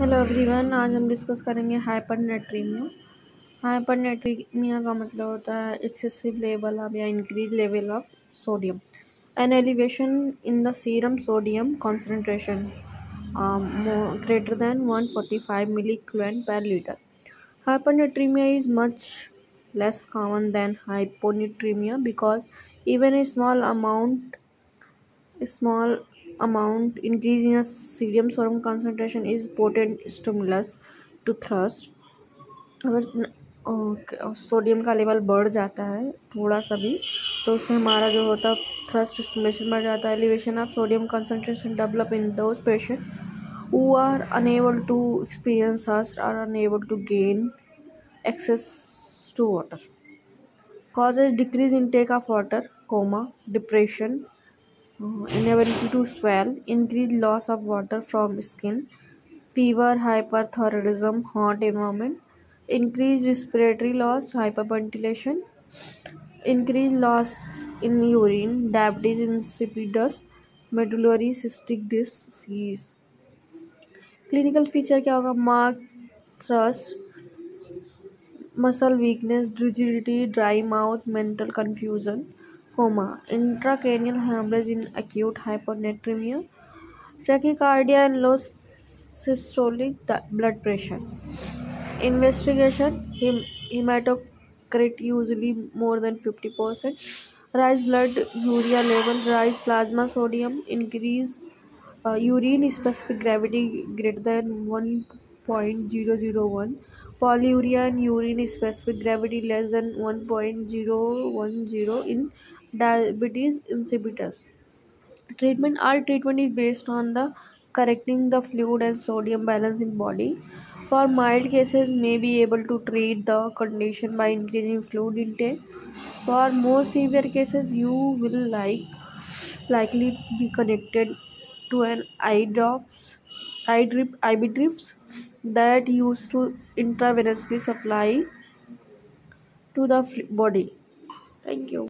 Hello everyone आज हम discuss करेंगे हाइपरनेट्रीमिया हाइपरनेट्रीमिया का मतलब होता है एक्सेसिव लेवल ऑफ़ या increase level of sodium an elevation in the serum sodium concentration greater than 145 milliequivalent per liter hypernatremia is much less common than hyponatremia because even a small amount small amount increase in sodium serum serum is is stimulus to thirst अगर sodium का level बढ़ जाता है, थोड़ा सा भी तो उससे हमारा जो होता है थ्रस्ट स्टिमुलेशन बढ़ जाता है। Elevation of sodium concentration develop in दो patient who are unable to experience thirst are unable to gain access to water cause decrease in take of water coma depression inability to swell, increased loss of water from skin, fever, hyperthyroidism, hot environment, increased respiratory loss, hyperventilation, increased loss in urine, diabetes insipidus, medullary cystic disease. Clinical feature क्या होगा mark thirst muscle weakness rigidity dry mouth mental confusion coma, intracranial hemorrhage in acute hyponatremia, tachycardia and low systolic blood pressure. Investigation hematocrit usually more than 50%, rise blood urea level, rise plasma sodium, increase uh, urine specific gravity greater than 1.001 polyuria and urine specific gravity less than 1.010 in diabetes insipidus. Treatment all treatment is based on the correcting the fluid and sodium balance in body. For mild cases may be able to treat the condition by increasing fluid intake. For more severe cases you will like likely be connected to an eye drops eye drip drips that used to intravenously supply to the body. Thank you